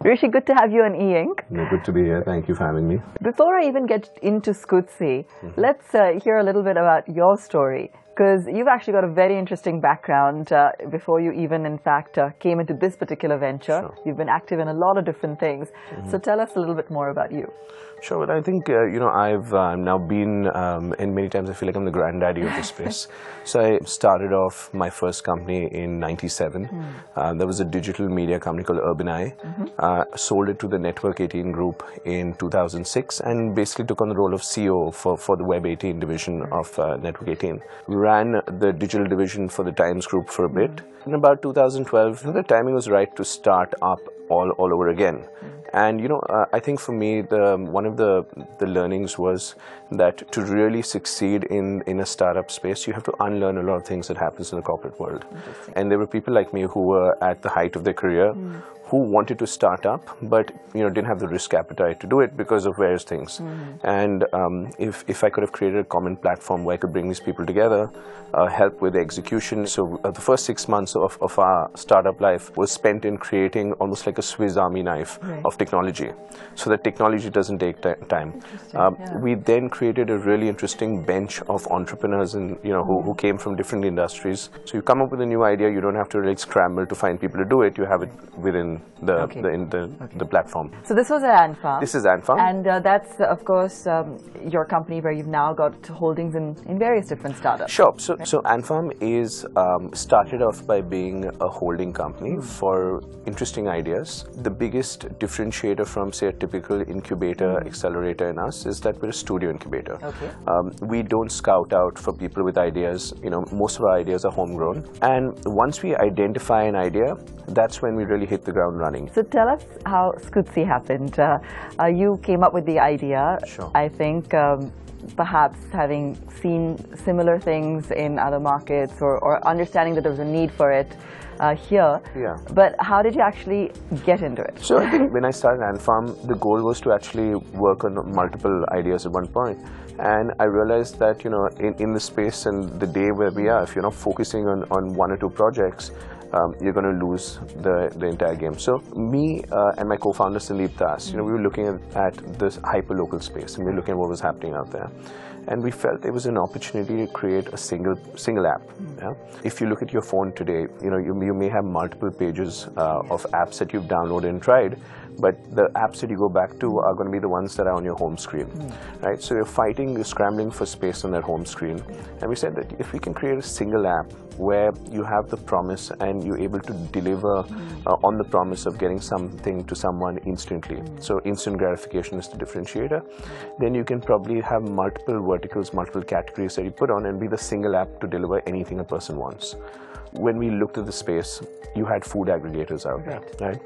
Rishi, good to have you on e-ink. Yeah, good to be here. Thank you for having me. Before I even get into Scootsy, mm-hmm. let's uh, hear a little bit about your story because you've actually got a very interesting background uh, before you even, in fact, uh, came into this particular venture. Sure. You've been active in a lot of different things. Mm-hmm. So tell us a little bit more about you. Sure, but I think uh, you know I've uh, now been, um, and many times I feel like I'm the granddaddy of the space. so I started off my first company in '97. Mm. Uh, there was a digital media company called UrbanEye. Mm-hmm. Uh, sold it to the Network 18 group in 2006, and basically took on the role of CEO for for the Web 18 division mm. of uh, Network 18. We ran the digital division for the Times Group for a bit. In about 2012, the timing was right to start up all all over again. And you know, uh, I think for me, the one of the the learnings was that to really succeed in in a startup space, you have to unlearn a lot of things that happens in the corporate world. And there were people like me who were at the height of their career, mm who wanted to start up but you know didn't have the risk appetite to do it because of various things. Mm. And um, if if I could have created a common platform where I could bring these people together, uh, help with the execution. So uh, the first six months of, of our startup life was spent in creating almost like a Swiss Army knife right. of technology, so that technology doesn't take time. Um, yeah. We then created a really interesting bench of entrepreneurs and you know who, who came from different industries. So you come up with a new idea, you don't have to really scramble to find people to do it. You have it within the okay. the, in the, okay. the platform. So this was at AntFarm. This is AntFarm. And uh, that's, of course, um, your company where you've now got holdings in, in various different startups. Sure. So, okay. so AntFarm is um, started off by being a holding company mm. for interesting ideas. The biggest differentiator from, say, a typical incubator, mm. accelerator in us is that we're a studio incubator. Okay. Um, we don't scout out for people with ideas. You know, most of our ideas are homegrown. And once we identify an idea, that's when we really hit the ground ground running. So tell us how Scootsy happened. Uh, uh, you came up with the idea. Sure. I think um, perhaps having seen similar things in other markets or, or understanding that there was a need for it uh, here. Yeah. But how did you actually get into it? So I think when I started AntFarm, the goal was to actually work on multiple ideas at one point. And I realized that, you know, in, in the space and the day where we are, if you're not focusing on, on one or two projects, um, you're going to lose the, the entire game. So me uh, and my co-founder Sandeep Das, you know, we were looking at, at this hyper-local space and we were looking at what was happening out there. And we felt it was an opportunity to create a single single app. Yeah? If you look at your phone today, you know, you, you may have multiple pages uh, of apps that you've downloaded and tried, but the apps that you go back to are going to be the ones that are on your home screen, mm. right? So you're fighting, you're scrambling for space on that home screen. And we said that if we can create a single app where you have the promise and you're able to deliver mm. uh, on the promise of getting something to someone instantly, mm. so instant gratification is the differentiator, then you can probably have multiple verticals, multiple categories that you put on and be the single app to deliver anything a person wants when we looked at the space, you had food aggregators out there, right?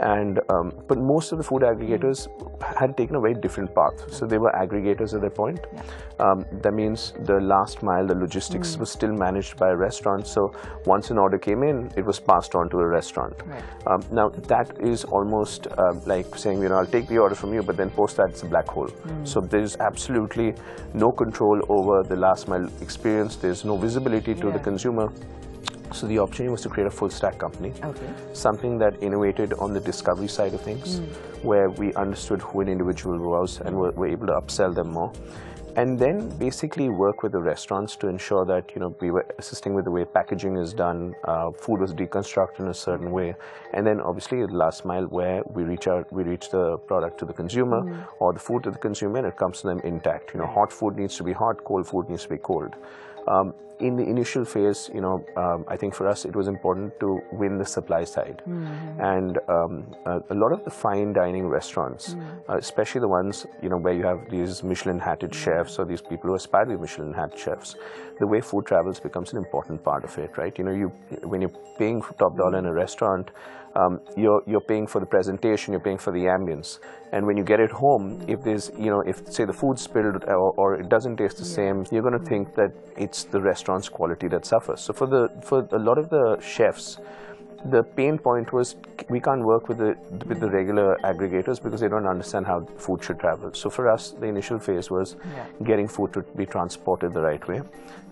And um, but most of the food aggregators had taken a very different path. So they were aggregators at that point. Yeah. Um, that means the last mile, the logistics mm. was still managed by a restaurant. So once an order came in, it was passed on to a restaurant. Right. Um, now that is almost uh, like saying, you know, I'll take the order from you, but then post that it's a black hole. Mm. So there's absolutely no control over the last mile experience. There's no visibility to yeah. the consumer. So the opportunity was to create a full stack company, okay. something that innovated on the discovery side of things, mm. where we understood who an individual was and were, were, able to upsell them more. And then basically work with the restaurants to ensure that you know we were assisting with the way packaging is done, uh, food was deconstructed in a certain way, and then obviously the last mile where we reach out, we reach the product to the consumer mm. or the food to the consumer, and it comes to them intact. You know, hot food needs to be hot, cold food needs to be cold. Um, in the initial phase, you know, um, I think for us it was important to win the supply side, mm-hmm. and um, a, a, lot of the fine dining restaurants, mm-hmm. uh, especially the ones you know where you have these Michelin-hatted mm-hmm. chefs or these people who aspire to be Michelin-hatted chefs, the way food travels becomes an important part of it, right? You know, you when you're paying top dollar in a restaurant, um, you're, you're paying for the presentation, you're paying for the ambience. And when you get it home, if there's, you know, if say the food spilled or, or it doesn't taste the yeah. same, you're going to think that it's the restaurant's quality that suffers. So for the, for a lot of the chefs, the pain point was we can't work with the with the regular aggregators because they don't understand how food should travel. So for us, the initial phase was Yeah. getting food to be transported the right way,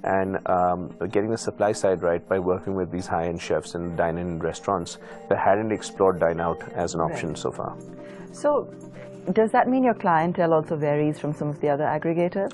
and um, getting the supply side right by working with these high-end chefs and dine-in restaurants that hadn't explored dine-out as an option so far. So, does that mean your clientele also varies from some of the other aggregators?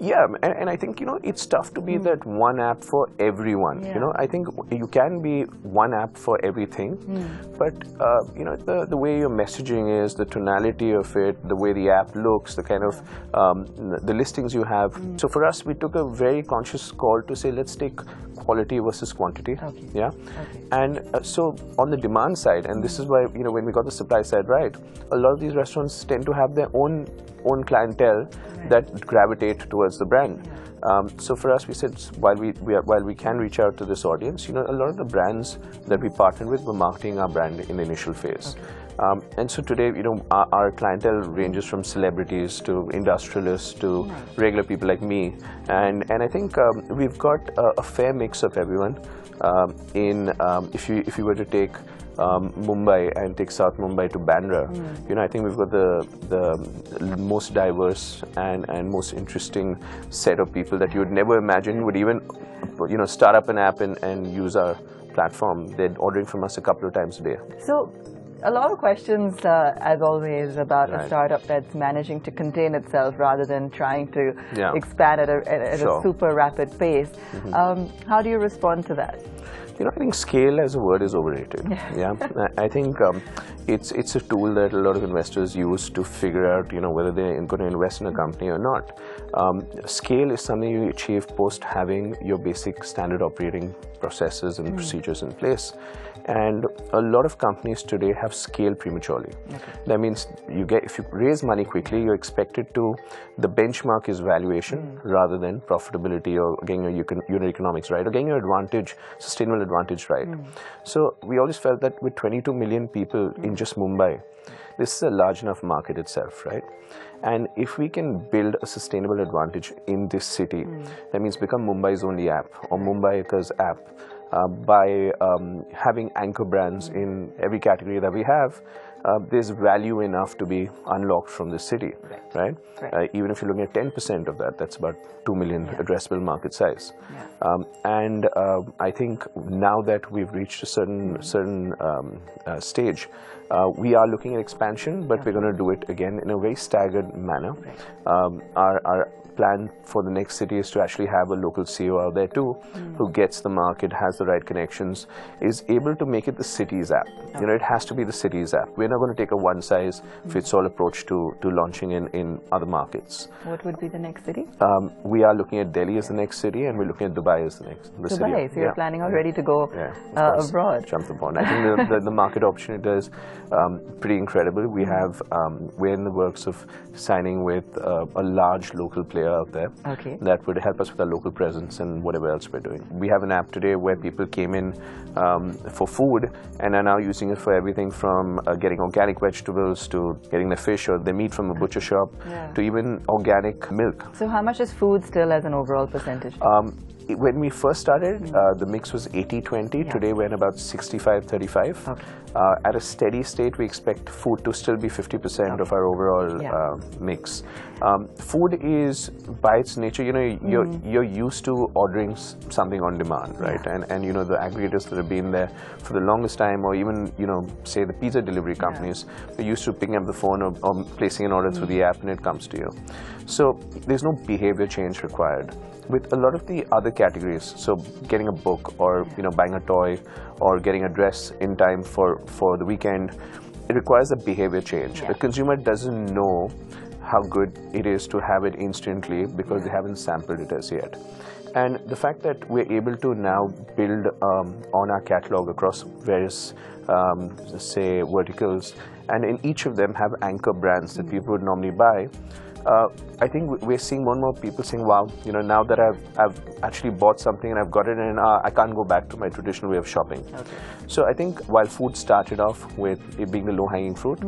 Yeah, and, and I think you know it's tough to be that one app for everyone. Yeah. You know, I think you can be one app for everything, Hmm. but uh, you know the the way your messaging is, the tonality of it, the way the app looks, the kind of um, the listings you have. Hmm. So for us, we took a very conscious call to say let's take quality versus quantity. Okay. Yeah, Okay. and uh, so on the demand side, and this is why you know when we got the supply side right, a lot of these restaurants tend to have their own own clientele that gravitate towards the brand. Um, so for us, we said while we, we are, while we can reach out to this audience, you know, a lot of the brands that we partnered with were marketing our brand in the initial phase. Um, and so today, you know, our, our clientele ranges from celebrities to industrialists to regular people like me, and and I think um, we've got a, a fair mix of everyone. Um, in um, if you if you were to take um, Mumbai and take South Mumbai to Bandra, you know, I think we've got the the most diverse and, and most interesting set of people that you would never imagine would even, you know, start up an app and, and use our platform. They're ordering from us a couple of times a day. So, a lot of questions, uh, as always, about a startup that's managing to contain itself rather than trying to Yeah. expand at, a, at, at a Sure. Mm-hmm. super rapid pace. Um, how do you respond to that? You know, I think scale as a word is overrated. Yeah, I- think um, it's it's a tool that a lot of investors use to figure out, you know, whether they're going to invest in a company or not. Um, scale is something you achieve post having your basic standard operating processes and procedures in place. And a lot of companies today have scaled prematurely. Okay. That means you get if you raise money quickly, you're expected to. The benchmark is valuation rather than profitability or getting your unit economics right or getting your advantage, sustainable advantage right. So we always felt that with 22 million people in just Mumbai, this is a large enough market itself, right? And if we can build a sustainable advantage in this city, that means become Mumbai's only app or Mumbai's app uh, by um, having anchor brands in every category that we have, uh, there's value enough to be unlocked from the city, right? Right. Uh, even if you're looking at 10% of that, that's about 2 million addressable market size. Um, and uh, I think now that we've reached a certain certain um, uh, stage, uh, we are looking at expansion, but we're going to do it again in a very staggered manner. Um, our, our plan for the next city is to actually have a local CEO out there too, who gets the market, has the right connections, is able to make it the city's app. You know, it has to be the city's app. We're not going to take a one-size-fits-all approach to, to launching in, in other markets. What would be the next city? Um, we are looking at Delhi as the next city, and we're looking at Dubai as the next the city. Dubai. So you're Yeah. planning already to go Yeah, uh, abroad. Jump the pond. I think the, the, the market opportunity is um, pretty incredible. We have um, we're in the works of signing with uh, a large local player out there Okay. that would help us with our local presence and whatever else we're doing. We have an app today where people came in um, for food and are now using it for everything from uh, getting organic vegetables to getting the fish or the meat from a butcher shop Yeah. to even organic milk. So how much is food still as an overall percentage? Um, when we first started, uh, the mix was 80-20. Today we're at about 65-35. Okay. Uh, at a steady state, we expect food to still be 50% of our overall Yeah. uh, mix. Um, food is, by its nature, you know, you're, Mm-hmm. you're used to ordering something on demand, right? And, and, you know, the aggregators that have been there for the longest time, or even, you know, say the pizza delivery companies, they're used to picking up the phone or, or placing an order through the app and it comes to you. So there's no behavior change required with a lot of the other categories. So getting a book or you know buying a toy or getting a dress in time for for the weekend it requires a behavior change. Yeah. the consumer doesn't know how good it is to have it instantly because they haven't sampled it as yet. And the fact that we're able to now build um, on our catalog across various um, say verticals and in each of them have anchor brands that people would normally buy uh, I think we- we're seeing more and more people saying, "Wow, you know, now that I've I've actually bought something and I've got it, and uh, I can't go back to my traditional way of shopping." Okay. So I think while food started off with it being the low-hanging fruit,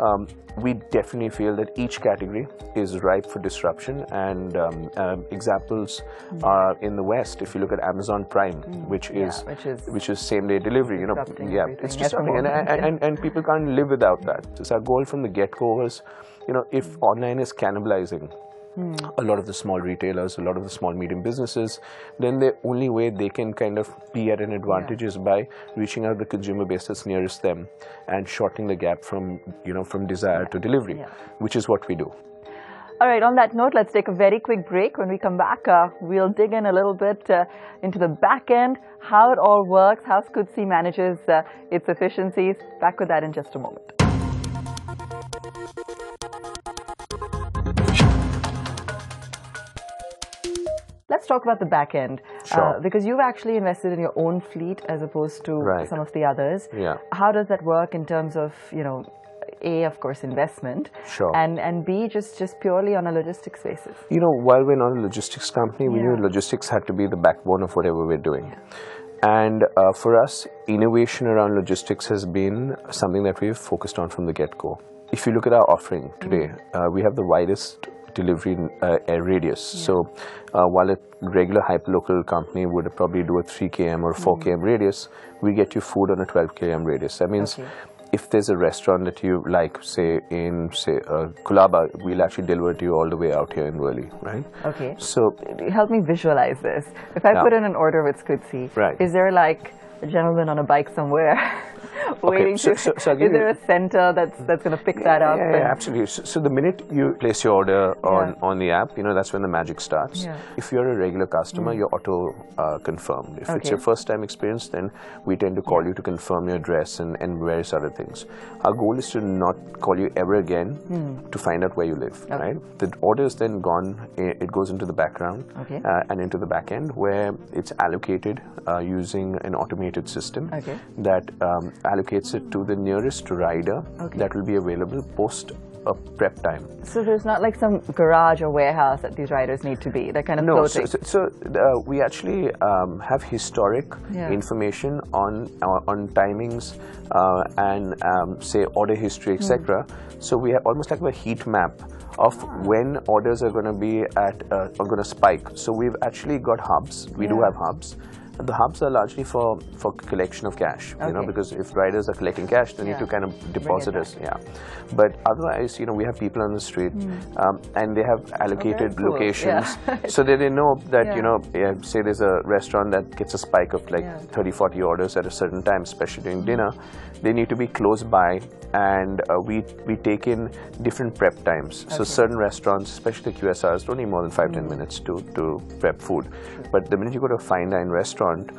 um, we definitely feel that each category is ripe for disruption. And um, um, examples are in the West. If you look at Amazon Prime, which Yeah, is which is which is same-day delivery, you know, yeah, it's disrupting, and, and, and, and people can't live without that. So our goal from the get-go was, you know, if online is cannibalizing a lot of the small retailers, a lot of the small medium businesses, then the only way they can kind of be at an advantage is by reaching out the consumer base that's nearest them and shortening the gap from you know from desire to delivery, Yeah. which is what we do. All right, on that note, let's take a very quick break. When we come back, uh, we'll dig in a little bit uh, into the back end, how it all works, how Scootsy manages uh, its efficiencies. Back with that in just a moment. Talk about the back end. Sure. Uh, because you've actually invested in your own fleet as opposed to Right. some of the others. Yeah. How does that work in terms of, you know, A, of course, investment, Sure. and, and B, just, just purely on a logistics basis? You know, while we're not a logistics company, we knew logistics had to be the backbone of whatever we're doing. And uh, for us, innovation around logistics has been something that we've focused on from the get-go. If you look at our offering today, uh, we have the widest delivery uh, air radius. So uh, while a regular hyperlocal company would probably do a 3 km or 4 km radius, we get you food on a 12 km radius. That means Okay. if there's a restaurant that you like, say in say uh, Colaba, we'll actually deliver it to you all the way out here in Worli, right? Okay. So help me visualize this. If I Yeah. put in an order with Scootsy, Right. is there like a gentleman on a bike somewhere waiting so- to? so- so is there a center that's that's going to pick that up? Yeah, yeah, absolutely. So, so the minute you place your order on, Yeah. on the app, you know, that's when the magic starts. Yeah. If you're a regular customer, you're auto uh, confirmed. If it's your first time experience, then we tend to call you to confirm your address and, and various other things. Our goal is to not call you ever again to find out where you live. Okay. right? The order is then gone, it goes into the background Okay. uh, and into the back end where it's allocated uh, using an automated system Okay. that um, allocates it to the nearest rider Okay. that will be available post a prep time. So there's not like some garage or warehouse that these riders need to be. They're kind of No, so, floating. so, so uh, we actually um, have historic Yeah. information on uh, on timings uh, and um, say order history, etc. So we have almost like a heat map of when orders are going to be at uh, are going to spike. So we've actually got hubs. We do have hubs. The hubs are largely for, for collection of cash, you know, because if riders are collecting cash, they need to kind of deposit us, yeah. But otherwise, you know, we have people on the street, um, and they have allocated Hmm. Oh, cool. locations, Yeah. so that they know that Yeah. you know, yeah, say there's a restaurant that gets a spike of like Yeah. 30, 40 orders at a certain time, especially during dinner, they need to be close by, and uh, we we take in different prep times. So certain restaurants, especially QSRs, don't need more than five ten Mm. minutes to to prep food. But the minute you go to a fine dine restaurant.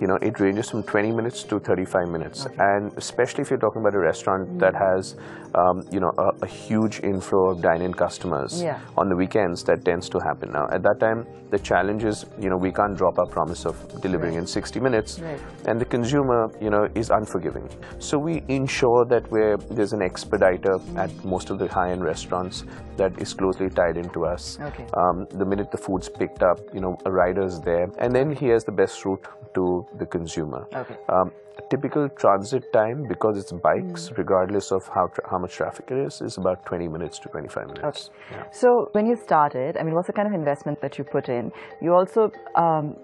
You know, it ranges from 20 minutes to 35 minutes, and especially if you're talking about a restaurant Mm. that has, um, you know, a, a huge inflow of dine-in customers Yeah. on the weekends that tends to happen now at that time the challenge is you know we can't drop our promise of delivering in 60 minutes Right. and the consumer you know is unforgiving so we ensure that where there's an expediter at most of the high-end restaurants that is closely tied into us Okay. um, the minute the food's picked up you know a rider's there and then he has the best route to the consumer Okay. um, typical transit time because it's bikes regardless of how, how much traffic it is is about 20 minutes to 25 minutes yeah. So when you started, I mean, what's the kind of investment that you put in? You also um,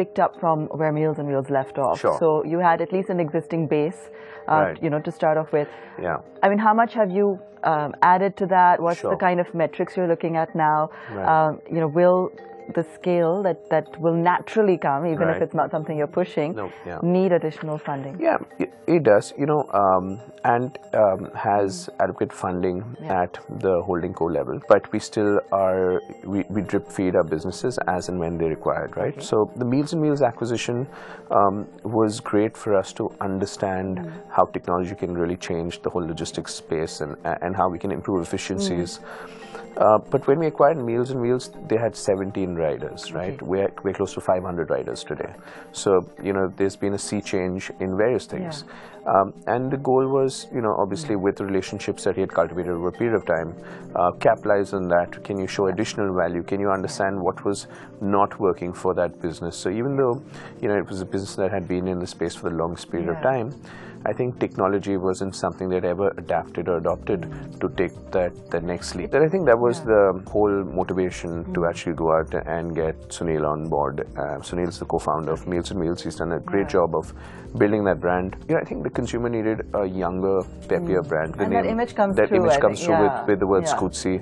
picked up from where Meals on Wheels left off. Sure. So you had at least an existing base, uh, Right. you know, to start off with. yeah I mean, how much have you um, added to that? What's Sure. the kind of metrics you're looking at now? Right. Um, you know, will the scale that, that will naturally come, even if it's not something you're pushing, No, yeah. need additional funding? Yeah, it, it does. You know, um, and um, has adequate funding Yeah. at the holding co level, but we still are we, we drip feed our businesses as and when they're required, right? So the Meals and Meals acquisition um, was great for us to understand how technology can really change the whole logistics space and and how we can improve efficiencies. Uh, but when we acquired Meals on Wheels, they had 17 riders, right? Okay. We're, we're close to 500 riders today. So, you know, there's been a sea change in various things. Yeah. Um, and the goal was, you know, obviously mm. with the relationships that he had cultivated over a period of time, uh, capitalize on that. Can you show additional value? Can you understand what was not working for that business? So even though, you know, it was a business that had been in the space for the longest period yeah. of time, I think technology wasn't something that ever adapted or adopted to take that the next leap. And I think that was yeah. the whole motivation mm -hmm. to actually go out and get Sunil on board. Uh, Sunil is the co-founder of Meals on Wheels. He's done a great yeah. job of building that brand. You know, I think the consumer needed a younger, peppier mm. brand. The and name, that image comes that through. image comes through yeah. with, with the word yeah.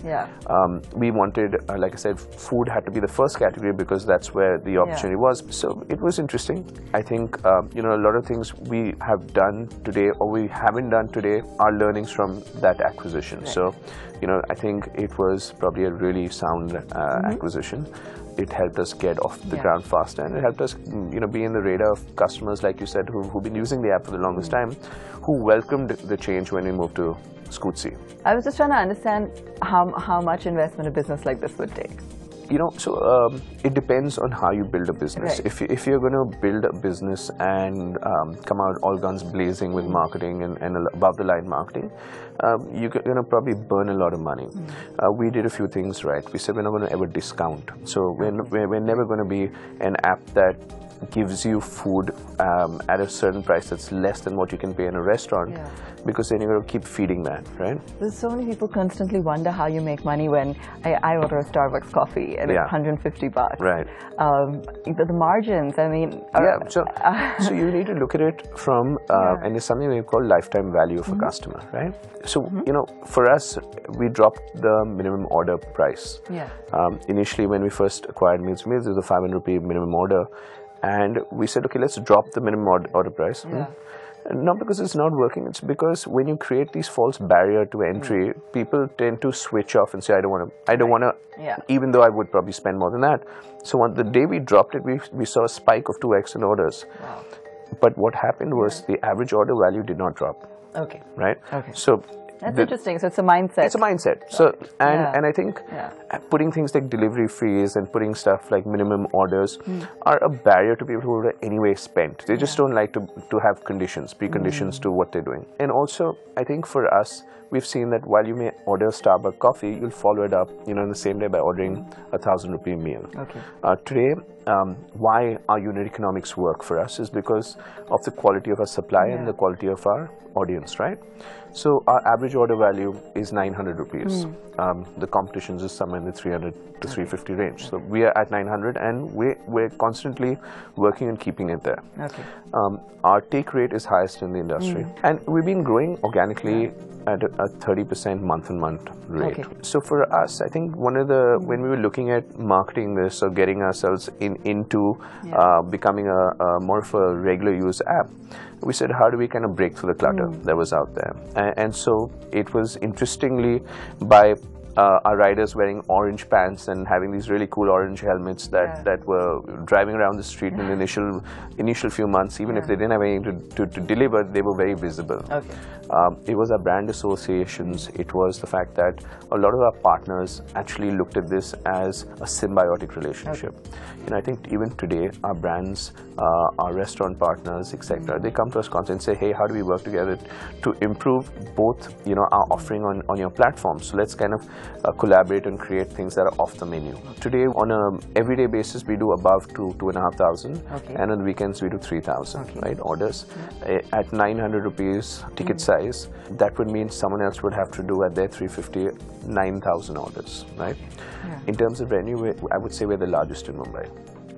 Yeah. Um, we wanted, uh, like I said, food had to be the first category because that's where the opportunity was. So it was interesting. I think, um, you know, a lot of things we have done today or we haven't done today are learnings from that acquisition. Right. So, you know, I think it was probably a really sound uh, mm -hmm. acquisition. It helped us get off the yeah. ground faster and it helped us, you know, be in the radar of customers, like you said, who, who've been using the app for the longest mm -hmm. time, who welcomed the change when we moved to Scootsy. I was just trying to understand how, how much investment a business like this would take you know, so um, it depends on how you build a business. Right. If, you, if you're going to build a business and um, come out all guns blazing with marketing and, and above the line marketing, um, you're going to probably burn a lot of money. Mm. Uh, we did a few things right. We said we're not going to ever discount. So we're, we're, we're never going to be an app that gives you food um, at a certain price that's less than what you can pay in a restaurant yeah. because then you're going to keep feeding that, right? There's so many people constantly wonder how you make money when I, I order a Starbucks coffee and yeah. it's 150 bucks. Right. Um, the, the, margins, I mean. yeah, so, so you need to look at it from, uh, yeah. and it's something we call lifetime value of mm -hmm. a mm-hmm. customer, right? So, mm -hmm. you know, for us, we dropped the minimum order price. Yeah. Um, initially, when we first acquired Meals Meals, it was a 500 rupee minimum order and we said, okay, let's drop the minimum order price. Yeah. Not because it's not working, it's because when you create these false barrier to entry, mm. people tend to switch off and say, I don't want to, I don't right. want to, yeah. even though I would probably spend more than that. So on the day we dropped it, we, we saw a spike of 2x in orders. Wow. But what happened was the average order value did not drop. Okay. Right? Okay. So that's the, interesting. So it's a mindset. It's a mindset. So and yeah. and I think yeah. putting things like delivery fees and putting stuff like minimum orders mm. are a barrier to people who are anyway spent. They just yeah. don't like to to have conditions, preconditions mm. to what they're doing. And also, I think for us, we've seen that while you may order Starbucks coffee, you'll follow it up, you know, in the same day by ordering a thousand rupee meal. Okay. Uh, today, um, why our unit economics work for us is because of the quality of our supply yeah. and the quality of our audience, right? So our average order value is 900 rupees. Mm. Um, the competition is somewhere in the 300 to 350 range. So we are at 900 and we're, we're constantly working on keeping it there. Okay. Um, our take rate is highest in the industry. Mm. And we've been growing organically at a 30% month on month rate. Okay. So for us, I think one of the, mm. when we were looking at marketing this or getting ourselves in into yeah. uh, becoming a, a more of a regular use app, we said, how do we kind of break through the clutter mm. that was out there? And, and, so it was interestingly by uh, our riders wearing orange pants and having these really cool orange helmets that, yeah. that were driving around the street in the initial initial few months. Even yeah. if they didn't have anything to, to, to, deliver, they were very visible. Okay. Um, it was our brand associations. It was the fact that a lot of our partners actually looked at this as a symbiotic relationship. Okay. You know, I think even today, our brands, uh, our restaurant partners, etc., mm -hmm. they come to us constantly and say, "Hey, how do we work together to improve both, you know, our offering on on your platform? So let's kind of uh, collaborate and create things that are off the menu." Today, on a everyday basis, we do above two two and a half thousand, okay. and on weekends we do three thousand, okay. right? Orders yeah. at nine hundred rupees ticket mm size size, that would mean someone else would have to do at their 350, 9,000 orders, right? Yeah. In terms of revenue, I would say we're the largest in Mumbai.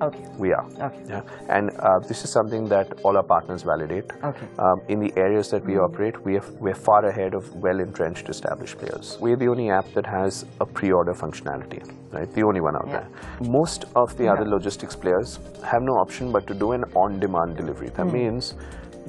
Okay. We are. Okay. Yeah. And uh, this is something that all our partners validate. Okay. Um, in the areas that we operate, we have, we're far ahead of well-entrenched established players. We're the only app that has a pre-order functionality, right? The only one out yeah. there. Most of the yeah. other logistics players have no option but to do an on-demand delivery. That mm. means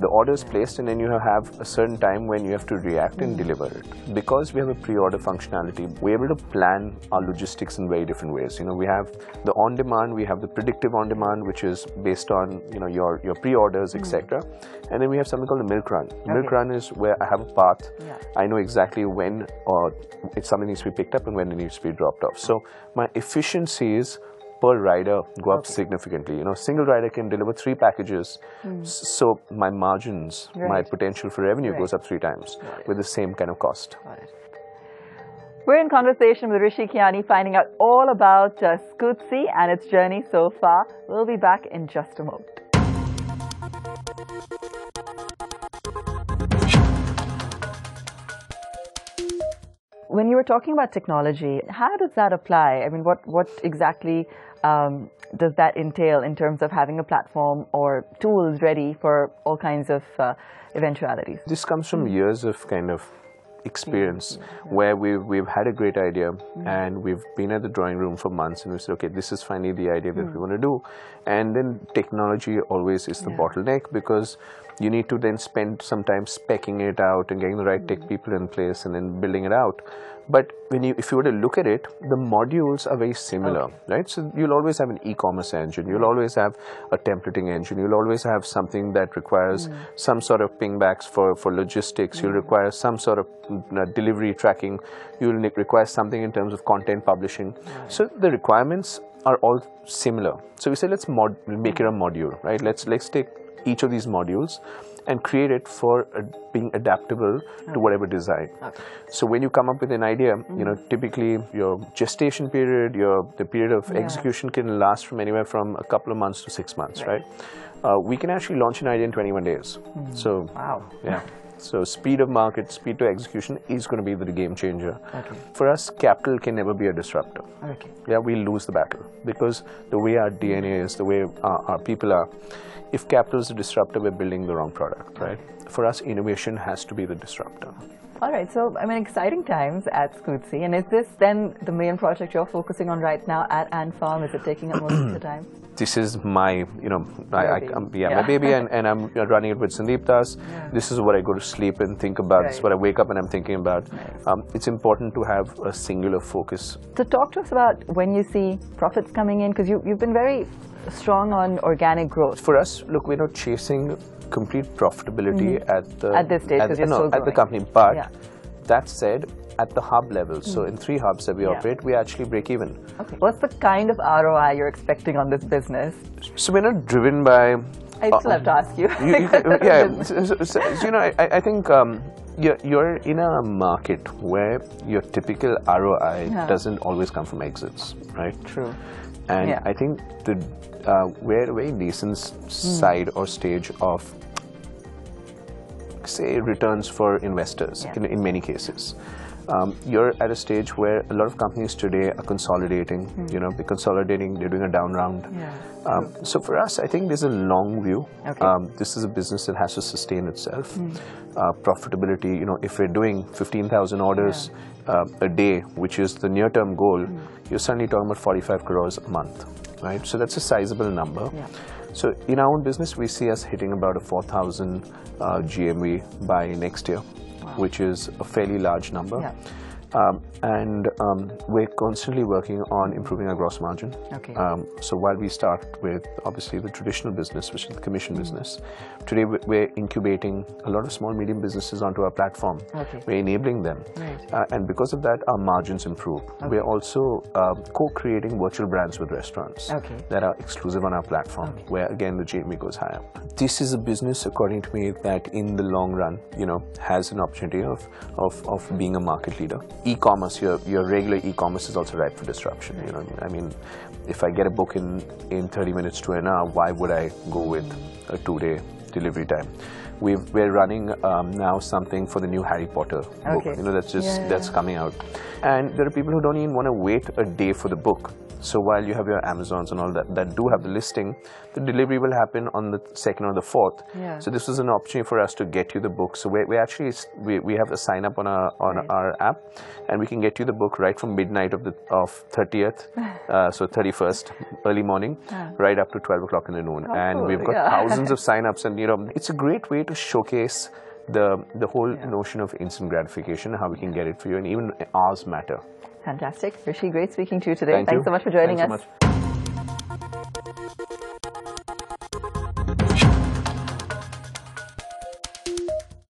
the order is placed and then you have a certain time when you have to react and hmm. deliver it. Because we have a pre-order functionality, we're able to plan our logistics in very different ways. You know, we have the on-demand, we have the predictive on-demand, which is based on you know your your pre-orders, etc. Hmm. And then we have something called the milk run. Milk run is where I have a path. Yeah. I know exactly when or if something needs to be picked up and when it needs to be dropped off. So my efficiencies per rider go up significantly. You know, single rider can deliver three packages, s- so my margins, my Hmm. Potential for revenue Right. goes up three times Right. with the same kind of cost. We're in conversation with Rishi Khiani, finding out all about uh, Scootsy and its journey so far. We'll be back in just a moment. When you were talking about technology, how does that apply? I mean, what, what exactly um, does that entail in terms of having a platform or tools ready for all kinds of uh, eventualities? This comes from years of kind of experience where we've, we've had a great idea and we've been at the drawing room for months and we said, okay, this is finally the idea that we want to do. And then technology always is the bottleneck because you need to then spend some time specking it out and getting the right tech people in place and then building it out. But when you, if you were to look at it, the modules are very similar, right? So you'll always have an e-commerce engine, you'll always have a templating engine, you'll always have something that requires some sort of pingbacks for, for logistics, you'll require some sort of mm, uh, delivery tracking, you'll require something in terms of content publishing. So the requirements are all similar. So we say let's mod- make it a module, right? Let's let's take each of these modules and create it for uh, being adaptable to whatever design. So when you come up with an idea, you know, typically your gestation period, your the period of execution can last from anywhere from a couple of months to six months, right? Uh, we can actually launch an idea in 21 days. So Wow. yeah. So speed of market, speed to execution is going to be the game changer. Okay. For us, capital can never be a disruptor. Okay. Yeah, we lose the battle because the way our DNA is, the way our, our people are, if capital is a disruptor, we're building the wrong product, right? For us, innovation has to be the disruptor. All right, so I mean, exciting times at Scootsy. And is this then the main project you're focusing on right now at Ant Farm? Is it taking up most of the time? This is my, you know, I, I, baby. yeah, Yeah. my baby, and, and I'm running it with Sandeep Das. This is what I go to sleep and think about. This is what I wake up and I'm thinking about. Um, it's important to have a singular focus. So talk to us about when you see profits coming in, because you, you've been very strong on organic growth. For us, look, we're not chasing complete profitability at the Mm-hmm. At this stage, 'cause you're no, at the company. But Yeah. that said, at the hub level, so in three hubs that we Yeah. operate, we actually break even. Okay. What's the kind of ROI you're expecting on this business? So we're not driven by. I still have to ask you. You, you, yeah, so, so- so- so, you know, I, I think um, you're, you're in a market where your typical ROI Yeah. doesn't always come from exits, right? True. And Yeah. I think the uh, we're a very nascent s- side or stage of, say, returns for investors Yeah. in, in many cases. Um, you're at a stage where a lot of companies today are consolidating. You know, they're consolidating. They're doing a down round. Hmm. Yeah. Um, so for us, I think there's a long view. Okay. Hmm. Um, this is a business that has to sustain itself. Uh, profitability, you know, if we're doing 15,000 orders uh, a day, which is the near-term goal, Hmm. you're suddenly talking about 45 crores a month, right? So that's a sizable number. Yeah. So in our own business, we see us hitting about a 4,000 uh, GMV by next year, which is a fairly large number. Yeah. Um, and um, we're constantly working on improving our gross margin. Okay. Um, so while we start with obviously the traditional business, which is the commission business, today we- we're incubating a lot of small medium businesses onto our platform. Okay. We're enabling them, Right. uh, and because of that, our margins improve. Okay. We're also um, co-creating virtual brands with restaurants Okay. that are exclusive on our platform, where again the GMV goes higher. This is a business, according to me, that in the long run, you know, has an opportunity of of, of being a market leader. E-commerce, your your regular e-commerce is also ripe for disruption. You know, I mean, if I get a book in in 30 minutes to an hour, why would I go with a two-day delivery time? We've, we're running um, now something for the new Harry Potter book. Okay. You know, that's just Yeah, that's yeah. coming out, and there are people who don't even want to wait a day for the book. So while you have your Amazons and all that that do have the listing, the delivery will happen on the second or the fourth. Yeah. So this was an opportunity for us to get you the book. So we, we actually we, we have a sign up on our on Right. our app, and we can get you the book right from midnight of the of 30th, uh, so 31st, early morning, right up to 12 o'clock in the noon. Oh, and cool. we've got Yeah. thousands of sign-ups, and you know it's a great way to showcase the the whole notion of instant gratification, how we can get it for you, and even ours matter. Fantastic. Rishi, great speaking to you today. Thank Thanks you. so much for joining Thanks so us. much.